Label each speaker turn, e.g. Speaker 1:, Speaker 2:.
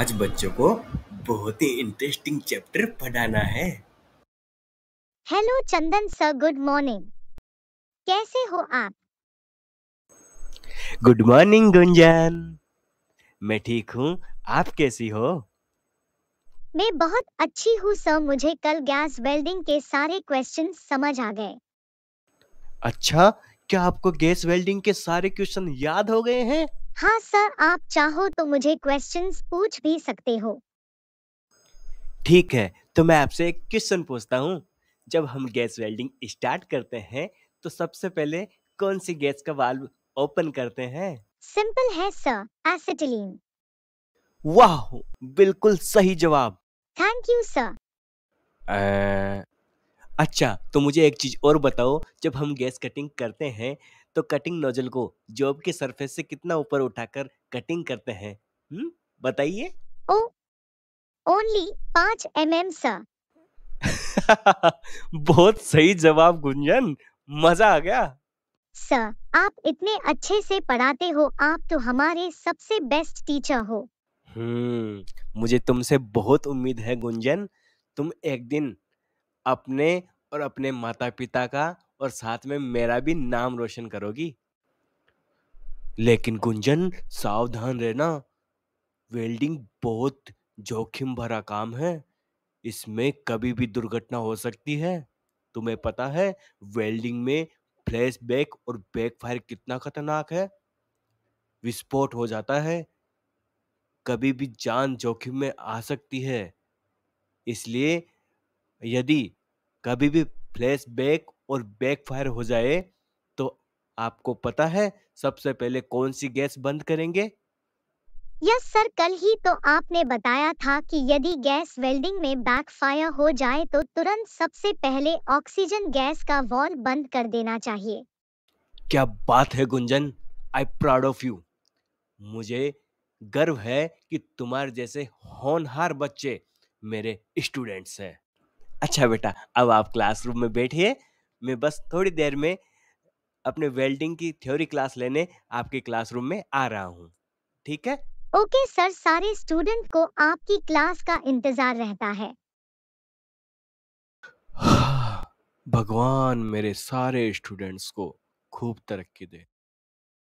Speaker 1: आज बच्चों को बहुत ही इंटरेस्टिंग चैप्टर पढ़ाना है।
Speaker 2: Hello Chandan sir good morning कैसे हो आप?
Speaker 1: गुड मॉर्निंग गुंजन मैं ठीक हूँ। आप कैसी हो?
Speaker 2: मैं बहुत अच्छी हूँ सर मुझे कल गैस वेल्डिंग के सारे क्वेश्चन समझ आ गए।
Speaker 1: अच्छा क्या आपको गैस वेल्डिंग के सारे क्वेश्चन याद हो गए हैं?
Speaker 2: हाँ सर आप चाहो तो मुझे क्वेश्चंस पूछ भी सकते हो।
Speaker 1: ठीक है तो मैं आपसे एक क्वेश्चन पूछता हूँ। जब हम गैस वेल्डिंग स्टार्ट करते हैं तो सबसे पहले कौन सी गैस का वाल्व ओपन करते हैं?
Speaker 2: सिंपल है सर एसिटिलीन
Speaker 1: वाह! बिल्कुल सही जवाब।
Speaker 2: थैंक यू सर
Speaker 1: अच्छा तो मुझे एक चीज़ और बताओ जब हम गैस कटिंग करते हैं तो कटिंग नोजल को जॉब के सरफेस से कितना ऊपर उठाकर कटिंग करते हैं? बताइए।
Speaker 2: ओ ओनली पाँच एम एम सर
Speaker 1: बहुत सही जवाब गुंजन। मज़ा आ गया।
Speaker 2: सर आप इतने अच्छे से पढ़ाते हो आप तो हमारे सबसे बेस्ट टीचर हो।
Speaker 1: हम्म मुझे तुमसे बहुत उम्मीद है गुंजन। तुम एक दिन अपने और अपने माता पिता का और साथ में मेरा भी नाम रोशन करोगी। लेकिन गुंजन, सावधान रहना। वेल्डिंग बहुत जोखिम भरा काम है। इसमें कभी भी दुर्घटना हो सकती है। तुम्हें पता है, वेल्डिंग में फ्लैश बैक और बैक फायर कितना खतरनाक है। विस्फोट हो जाता है। कभी भी जान जोखिम में आ सकती है। इसलिए यदि कभी भी फ्लैश बैक और बैक फायर हो जाए तो आपको पता है सबसे पहले कौन सी गैस बंद करेंगे?
Speaker 2: यस सर कल ही तो आपने बताया था कि यदि गैस वेल्डिंग में बैकफायर हो जाए तो तुरंत सबसे पहले ऑक्सीजन गैस का वॉल बंद कर देना चाहिए।
Speaker 1: क्या बात है Gunjan I proud of you मुझे गर्व है कि तुम्हारे जैसे होनहार बच्चे मेरे स्टूडेंट्स हैं। अच्छा बेटा अब आप क्लासरूम में बैठिए मैं बस थोड़ी देर में अपने वेल्डिंग की थ्योरी क्लास लेने आपके क्लासरूम में आ रहा हूँ। ठीक है?
Speaker 2: ओके सर सारे स्टूडेंट को आपकी क्लास का इंतज़ार रहता है।
Speaker 1: भगवान मेरे सारे स्टूडेंट्स को खूब तरक्की दे।